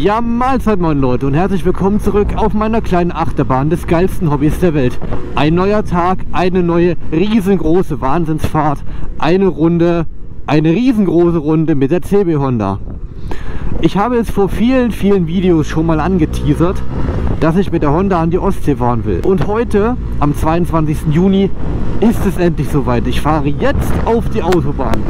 Ja, Mahlzeit moin Leute und herzlich willkommen zurück auf meiner kleinen Achterbahn des geilsten Hobbys der Welt. Ein neuer Tag, eine neue riesengroße Wahnsinnsfahrt, eine Runde, eine riesengroße Runde mit der CB Honda. Ich habe es vor vielen, vielen Videos schon mal angeteasert, dass ich mit der Honda an die Ostsee fahren will. Und heute, am 22. Juni, ist es endlich soweit. Ich fahre jetzt auf die Autobahn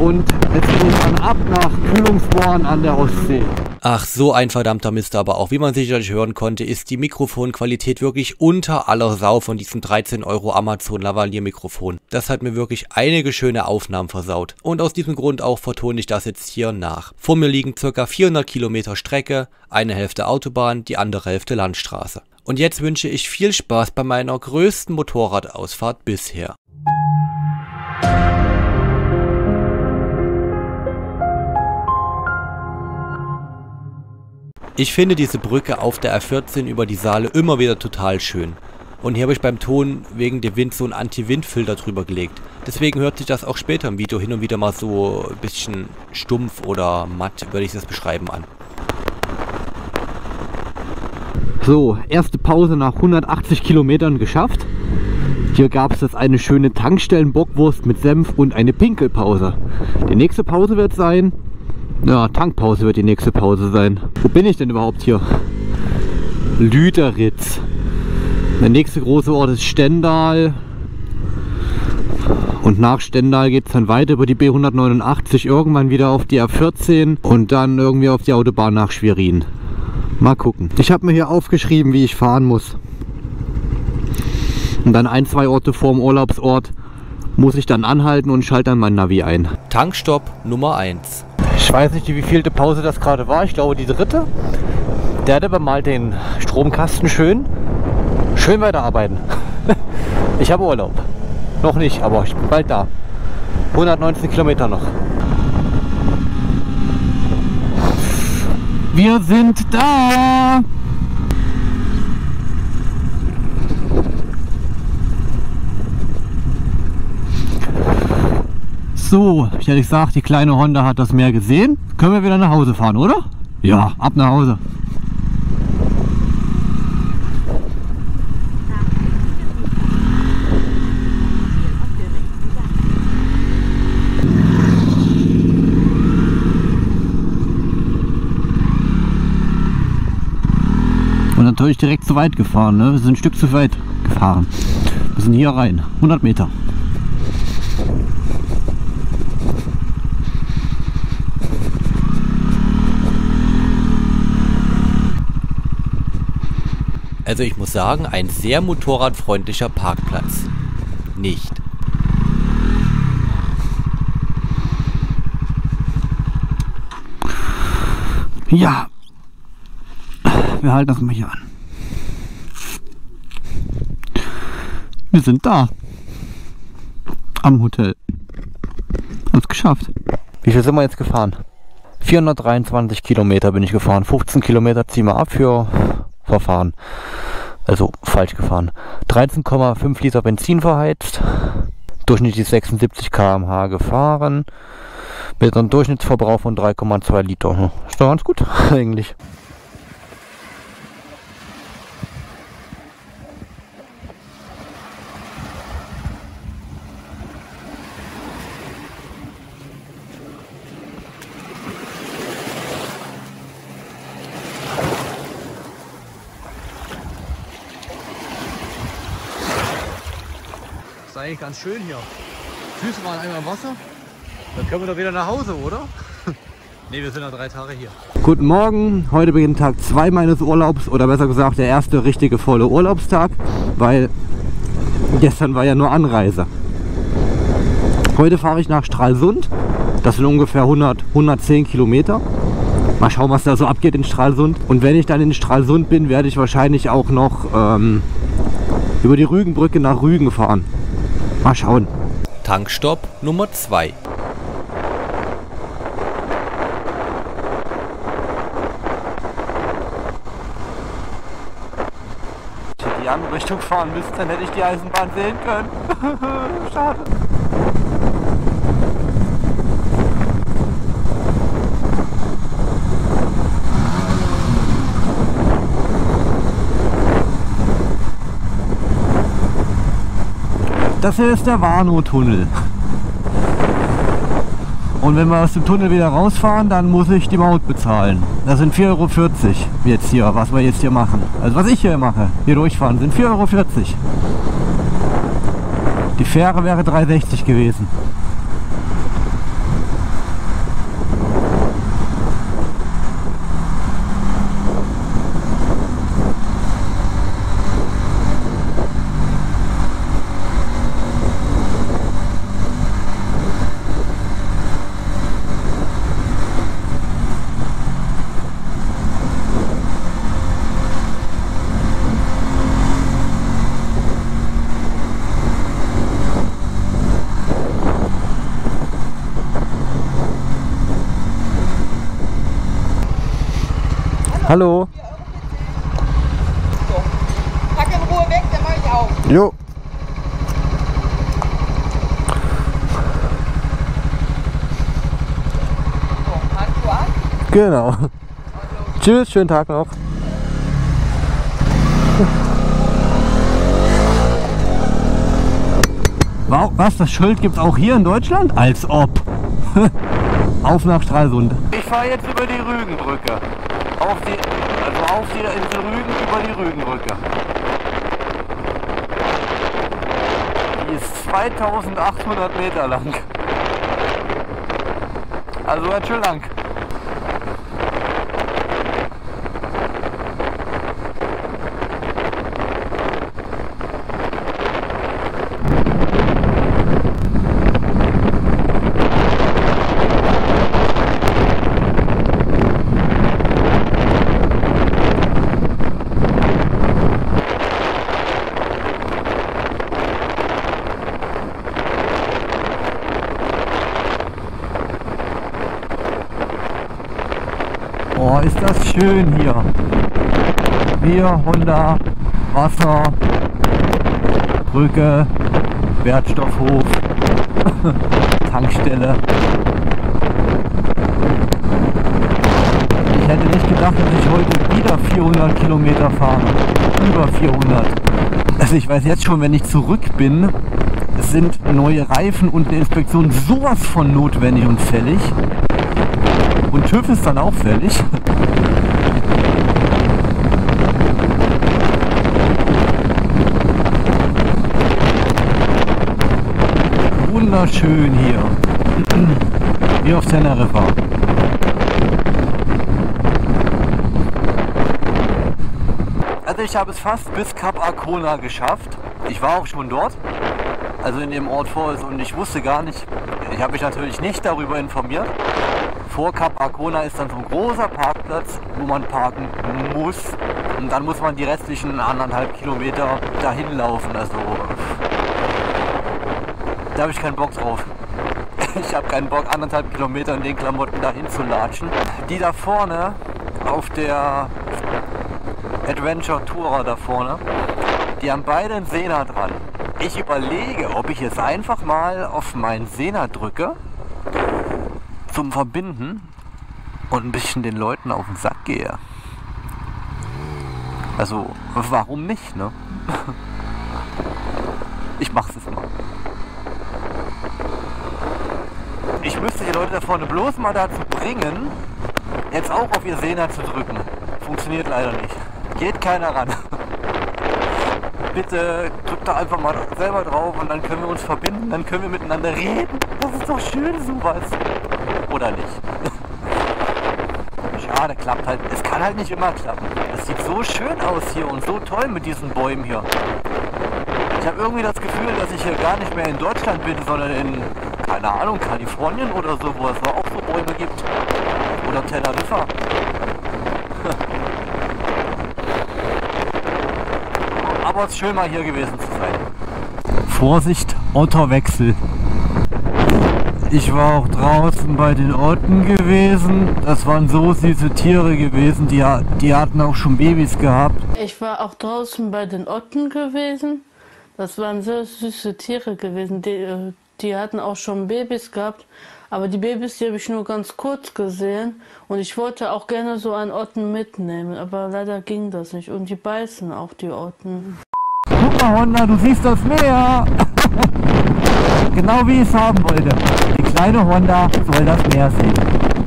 und jetzt geht dann ab nach Kühlungsborn an der Ostsee. Ach, so ein verdammter Mist aber auch. Wie man sicherlich hören konnte, ist die Mikrofonqualität wirklich unter aller Sau von diesem 13 Euro Amazon Lavalier Mikrofon. Das hat mir wirklich einige schöne Aufnahmen versaut. Und aus diesem Grund auch vertone ich das jetzt hier nach. Vor mir liegen ca. 400 Kilometer Strecke, eine Hälfte Autobahn, die andere Hälfte Landstraße. Und jetzt wünsche ich viel Spaß bei meiner größten Motorradausfahrt bisher. Ich finde diese Brücke auf der R14 über die Saale immer wieder total schön. Und hier habe ich beim Ton wegen dem Wind so einen Anti-Wind-Filter drüber gelegt. Deswegen hört sich das auch später im Video hin und wieder mal so ein bisschen stumpf oder matt, würde ich das beschreiben, an. So, erste Pause nach 180 Kilometern geschafft. Hier gab es jetzt eine schöne Tankstellenbockwurst mit Senf und eine Pinkelpause. Die nächste Pause wird sein ja, Tankpause wird die nächste Pause sein. Wo bin ich denn überhaupt hier? Lüderitz. Der nächste große Ort ist Stendal. Und nach Stendal geht es dann weiter über die B189, irgendwann wieder auf die A14 und dann irgendwie auf die Autobahn nach Schwerin. Mal gucken. Ich habe mir hier aufgeschrieben, wie ich fahren muss. Und dann ein, zwei Orte vorm Urlaubsort muss ich dann anhalten und schalte dann mein Navi ein. Tankstopp Nummer 1. Ich weiß nicht, wie vielte Pause das gerade war. Ich glaube die dritte. Der hat aber mal den Stromkasten schön. Schön weiterarbeiten. ich habe Urlaub. Noch nicht, aber ich bin bald da. 119 Kilometer noch. Wir sind da! So, ich hätte gesagt, die kleine Honda hat das Meer gesehen. Können wir wieder nach Hause fahren, oder? Ja, ab nach Hause. Und natürlich direkt zu weit gefahren. Ne? Wir sind ein Stück zu weit gefahren. Wir sind hier rein. 100 Meter. Also ich muss sagen, ein sehr motorradfreundlicher Parkplatz. Nicht. Ja. Wir halten das mal hier an. Wir sind da. Am Hotel. Haben es geschafft. Wie viel sind wir jetzt gefahren? 423 Kilometer bin ich gefahren. 15 Kilometer ziehen wir ab für verfahren. Also falsch gefahren. 13,5 Liter Benzin verheizt. Durchschnittlich 76 km/h gefahren. Mit einem Durchschnittsverbrauch von 3,2 Liter. Ist doch ganz gut eigentlich. Eigentlich ganz schön hier. Füße waren einmal im Wasser. Dann können wir doch wieder nach Hause, oder? ne, wir sind noch drei Tage hier. Guten Morgen. Heute beginnt Tag 2 meines Urlaubs. Oder besser gesagt der erste richtige volle Urlaubstag. Weil gestern war ja nur Anreise. Heute fahre ich nach Stralsund. Das sind ungefähr 100, 110 Kilometer. Mal schauen, was da so abgeht in Stralsund. Und wenn ich dann in Stralsund bin, werde ich wahrscheinlich auch noch ähm, über die Rügenbrücke nach Rügen fahren. Mal schauen. Tankstopp Nummer 2. Ich hätte die andere Richtung fahren müssen, dann hätte ich die Eisenbahn sehen können. Schade. Das hier ist der Warnow-Tunnel. Und wenn wir aus dem Tunnel wieder rausfahren, dann muss ich die Maut bezahlen. Das sind 4,40 Euro jetzt hier, was wir jetzt hier machen. Also was ich hier mache, hier durchfahren, sind 4,40 Euro. Die Fähre wäre 3,60 gewesen. Hallo. So. Pack in Ruhe weg, dann mach ich auf. Jo. So, Handschuhe an. Genau. Tschüss, schönen Tag noch. Wow, was? Das Schild gibt es auch hier in Deutschland? Als ob. auf nach Stralsund. Ich fahre jetzt über die Rügenbrücke. Auf die, also auf die Insel Rügen über die Rügenbrücke. Die ist 2800 Meter lang. Also ganz schön lang. Oh, ist das schön hier. Bier, Honda, Wasser, Brücke, Wertstoffhof, Tankstelle. Ich hätte nicht gedacht, dass ich heute wieder 400 Kilometer fahre. Über 400. Also ich weiß jetzt schon, wenn ich zurück bin, sind neue Reifen und eine Inspektion sowas von notwendig und fällig. Und TÜV ist dann auch fällig. Wunderschön hier. Wie auf Teneriffa. Also ich habe es fast bis Cap Arcona geschafft. Ich war auch schon dort, also in dem Ort vor und ich wusste gar nicht, ich habe mich natürlich nicht darüber informiert. Vor Cap Arcona ist dann so ein großer Parkplatz, wo man parken muss. Und dann muss man die restlichen anderthalb Kilometer dahin laufen. Also da habe ich keinen Bock drauf. Ich habe keinen Bock, anderthalb Kilometer in den Klamotten dahin zu latschen. Die da vorne auf der Adventure Tourer da vorne, die haben beide einen Sena dran. Ich überlege, ob ich jetzt einfach mal auf meinen Sena drücke zum Verbinden und ein bisschen den Leuten auf den Sack gehe. Also, warum nicht, ne? Ich mach's jetzt mal. Ich müsste die Leute da vorne bloß mal dazu bringen, jetzt auch auf ihr Sehner zu drücken. Funktioniert leider nicht. Geht keiner ran. Bitte drückt da einfach mal selber drauf und dann können wir uns verbinden, dann können wir miteinander reden. Das ist doch schön sowas. Oder nicht? Schade, klappt halt. Es kann halt nicht immer klappen. Es sieht so schön aus hier und so toll mit diesen Bäumen hier. Ich habe irgendwie das Gefühl, dass ich hier gar nicht mehr in Deutschland bin, sondern in, keine Ahnung, Kalifornien oder so, wo es auch so Bäume gibt. Oder Teneriffa. Aber es ist schön mal hier gewesen zu sein. Vorsicht, Otterwechsel. Ich war auch draußen bei den Otten gewesen. Das waren so süße Tiere gewesen. Die, die hatten auch schon Babys gehabt. Ich war auch draußen bei den Otten gewesen. Das waren sehr süße Tiere gewesen. Die, äh, die hatten auch schon Babys gehabt. Aber die Babys, die habe ich nur ganz kurz gesehen. Und ich wollte auch gerne so einen Otten mitnehmen. Aber leider ging das nicht. Und die beißen auch die Otten. Guck mal, Honda, du siehst das Meer. genau wie ich es haben wollte. Die kleine Honda soll das Meer sehen.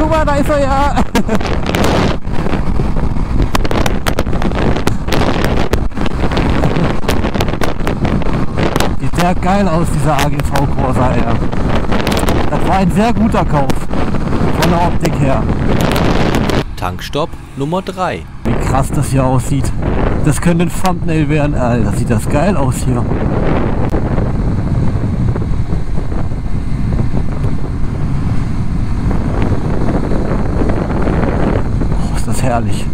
Guck mal, da ist er ja. Sieht sehr geil aus, dieser AGV Corsa R. Das war ein sehr guter Kauf. Von der Optik her. Tankstopp Nummer 3. Wie krass das hier aussieht. Das könnte ein Thumbnail werden. Alter, sieht das geil aus hier. Oh, ist das herrlich.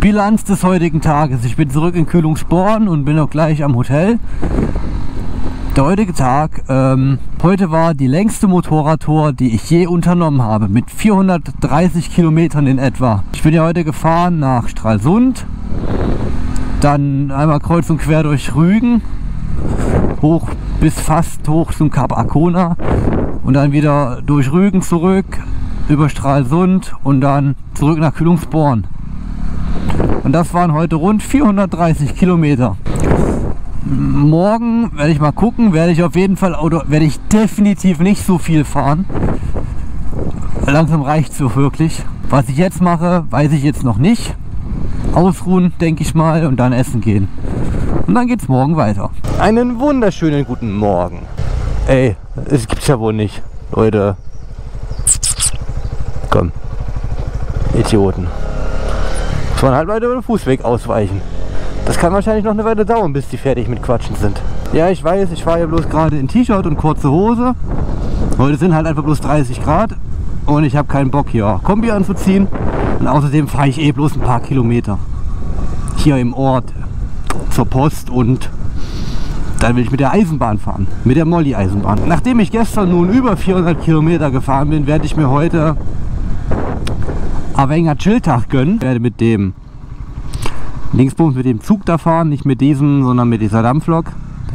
Bilanz des heutigen Tages. Ich bin zurück in Kühlungsborn und bin auch gleich am Hotel. Der heutige Tag, ähm, heute war die längste Motorradtour, die ich je unternommen habe, mit 430 Kilometern in etwa. Ich bin ja heute gefahren nach Stralsund, dann einmal kreuz und quer durch Rügen, hoch bis fast hoch zum Kap Arkona und dann wieder durch Rügen zurück, über Stralsund und dann zurück nach Kühlungsborn. Und das waren heute rund 430 Kilometer. Morgen werde ich mal gucken, werde ich auf jeden Fall, oder werde ich definitiv nicht so viel fahren. Langsam reicht es wirklich. Was ich jetzt mache, weiß ich jetzt noch nicht. Ausruhen, denke ich mal, und dann essen gehen. Und dann geht es morgen weiter. Einen wunderschönen guten Morgen. Ey, es gibt's ja wohl nicht, Leute. Komm. Idioten. Muss man halt weiter über den Fußweg ausweichen. Das kann wahrscheinlich noch eine Weile dauern, bis die fertig mit Quatschen sind. Ja, ich weiß, ich fahre ja bloß gerade in T-Shirt und kurze Hose. Heute sind halt einfach bloß 30 Grad und ich habe keinen Bock hier Kombi anzuziehen. Und außerdem fahre ich eh bloß ein paar Kilometer. Hier im Ort zur Post und dann will ich mit der Eisenbahn fahren, mit der Molly-Eisenbahn. Nachdem ich gestern nun über 400 Kilometer gefahren bin, werde ich mir heute Avenger Chilltag gönnen. Ich werde mit dem Linksbums mit dem Zug da fahren, nicht mit diesem, sondern mit dieser Dampflok.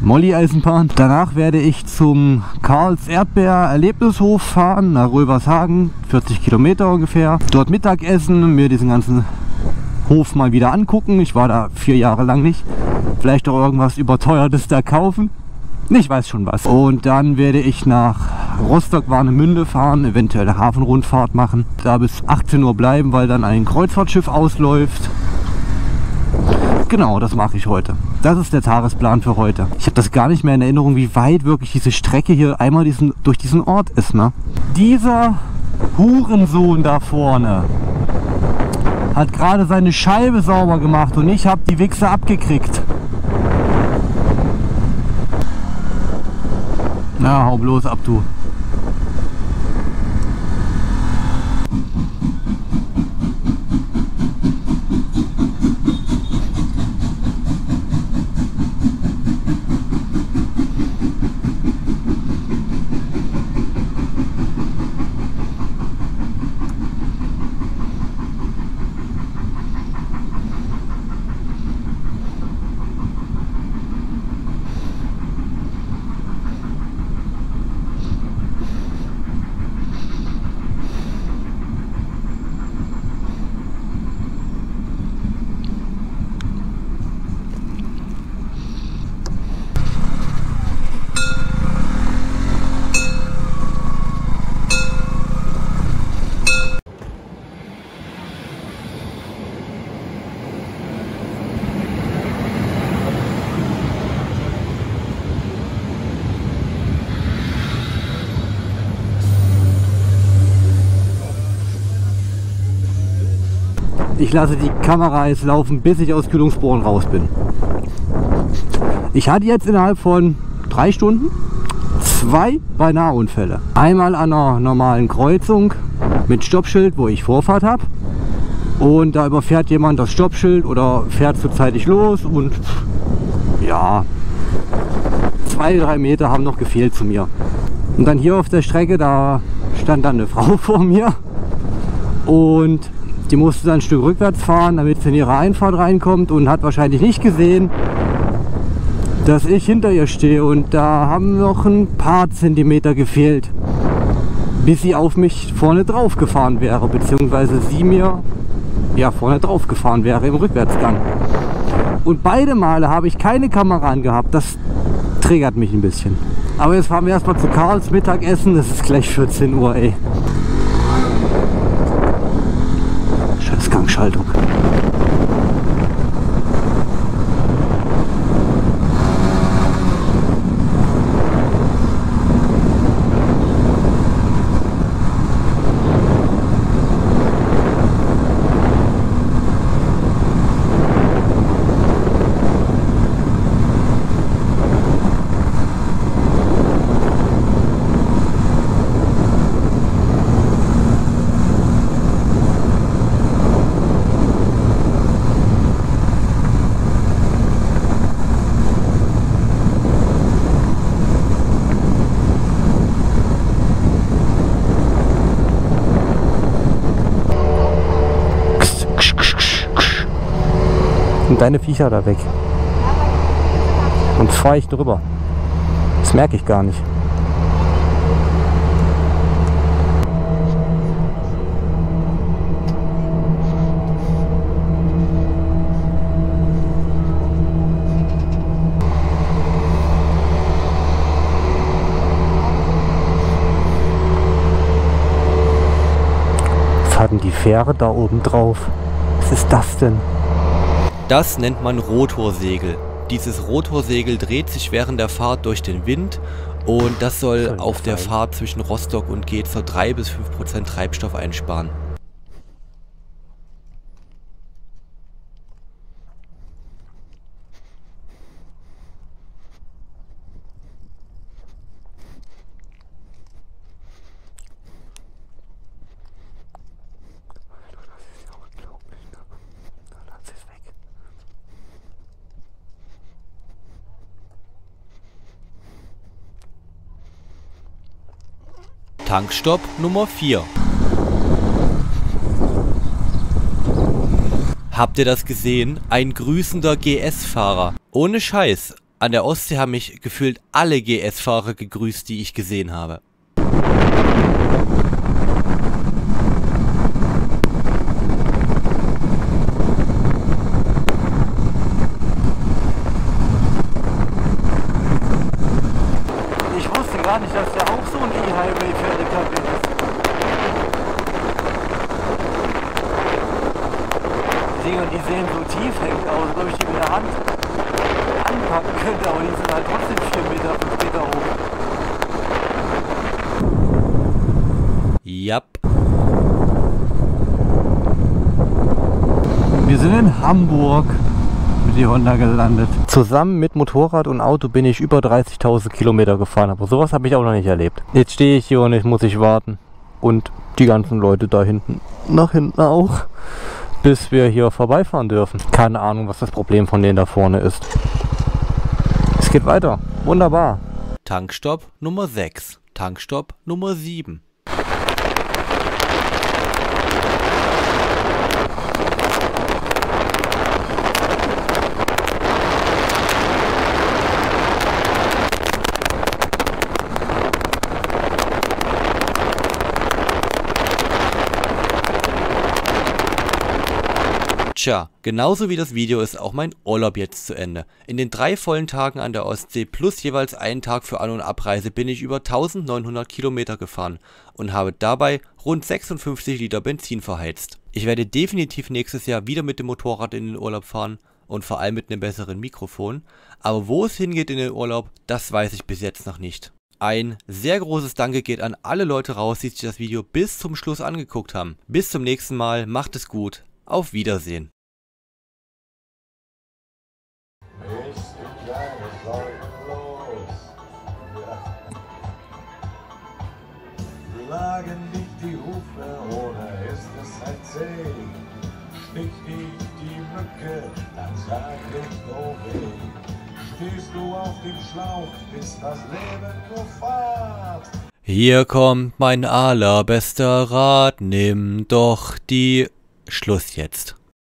Molly-Eisenbahn. Danach werde ich zum Karls Erdbeer Erlebnishof fahren, nach Röbershagen, 40 Kilometer ungefähr. Dort Mittagessen, mir diesen ganzen Hof mal wieder angucken. Ich war da vier Jahre lang nicht. Vielleicht auch irgendwas überteuertes da kaufen. Ich weiß schon was. Und dann werde ich nach Rostock-Warnemünde fahren, eventuell eine Hafenrundfahrt machen. Da bis 18 Uhr bleiben, weil dann ein Kreuzfahrtschiff ausläuft. Genau, das mache ich heute. Das ist der Tagesplan für heute. Ich habe das gar nicht mehr in Erinnerung, wie weit wirklich diese Strecke hier einmal diesen, durch diesen Ort ist. Ne? Dieser Hurensohn da vorne hat gerade seine Scheibe sauber gemacht und ich habe die Wichse abgekriegt. Na, hau bloß ab, du. Ich lasse die Kamera jetzt laufen, bis ich aus Kühlungsborn raus bin. Ich hatte jetzt innerhalb von drei Stunden zwei beinahe Unfälle. Einmal an einer normalen Kreuzung mit Stoppschild, wo ich Vorfahrt habe. Und da überfährt jemand das Stoppschild oder fährt zu zeitig los und ja, zwei, drei Meter haben noch gefehlt zu mir. Und dann hier auf der Strecke, da stand dann eine Frau vor mir und Die musste dann ein Stück rückwärts fahren, damit sie in ihre Einfahrt reinkommt und hat wahrscheinlich nicht gesehen, dass ich hinter ihr stehe und da haben noch ein paar Zentimeter gefehlt, bis sie auf mich vorne drauf gefahren wäre, beziehungsweise sie mir ja vorne drauf gefahren wäre im Rückwärtsgang. Und beide Male habe ich keine Kamera angehabt. Das triggert mich ein bisschen. Aber jetzt fahren wir erstmal zu Karls Mittagessen. Es ist gleich 14 Uhr, ey. Scheiß Und deine Viecher da weg. Und fahre ich drüber. Das merke ich gar nicht. Was hat die Fähre da oben drauf? Was ist das denn? Das nennt man Rotorsegel. Dieses Rotorsegel dreht sich während der Fahrt durch den Wind und das soll auf der. Fahrt zwischen Rostock und Gezer 3 bis 5% Treibstoff einsparen. Tankstopp Nummer 4. Habt ihr das gesehen? Ein grüßender GS-Fahrer. Ohne Scheiß. An der Ostsee haben mich gefühlt alle GS-Fahrer gegrüßt, die ich gesehen habe. Ich wusste gar nicht, dass der auch so ein E-Highway für LKW ist. Die Dinger, die sehen so tief hängt aus, als ob ich die mit der Hand anpacken könnte, aber die sind halt trotzdem 4 Meter, 5 Meter hoch. Jap. Wir sind in Hamburg mit die Honda gelandet. Zusammen mit Motorrad und Auto bin ich über 30.000 Kilometer gefahren, aber sowas habe ich auch noch nicht erlebt. Jetzt stehe ich hier und jetzt muss ich warten. Und die ganzen Leute da hinten, nach hinten auch, bis wir hier vorbeifahren dürfen. Keine Ahnung, was das Problem von denen da vorne ist. Es geht weiter. Wunderbar. Tankstopp Nummer 6. Tankstopp Nummer 7. Tja, genauso wie das Video ist auch mein Urlaub jetzt zu Ende. In den drei vollen Tagen an der Ostsee plus jeweils einen Tag für An- und Abreise bin ich über 1900 Kilometer gefahren und habe dabei rund 56 Liter Benzin verheizt. Ich werde definitiv nächstes Jahr wieder mit dem Motorrad in den Urlaub fahren und vor allem mit einem besseren Mikrofon. Aber wo es hingeht in den Urlaub, das weiß ich bis jetzt noch nicht. Ein sehr großes Danke geht an alle Leute raus, die sich das Video bis zum Schluss angeguckt haben. Bis zum nächsten Mal, macht es gut, auf Wiedersehen. Dem Schlauch, ist das Leben nur Fahrt. Hier kommt mein allerbester Rat, nimm doch die Schluss jetzt.